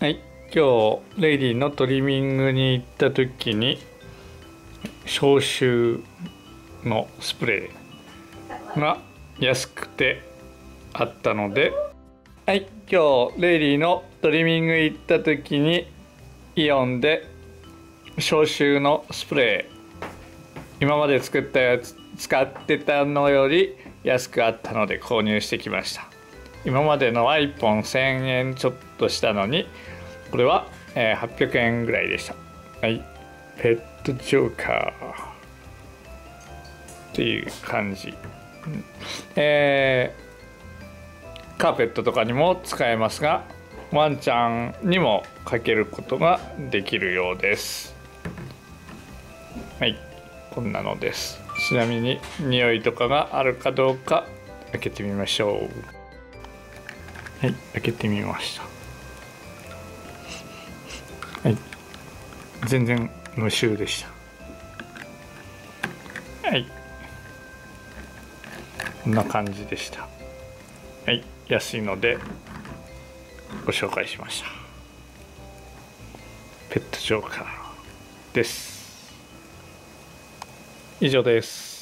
はい。今日レイディのトリミングに行った時に消臭のスプレーが安くてあったので。はい。今日レイディのトリミング行った時にイオンで消臭のスプレー今まで作ったやつ使ってたのより安くあったので購入してきました。今までのは1本1000円ちょっとしたのにこれは、え、800円ぐらいでした。はい。ペットジョーカーっていう感じ、えー、カーペットとかにも使えますがワンちゃんにもかけることができるようです。はい。こんなのです。ちなみに匂いとかがあるかどうか開けてみましょう。はい開けてみました。はい。全然無臭でした。はい。こんな感じでした。はい安いのでご紹介しました。ペットジョーカーです。以上です。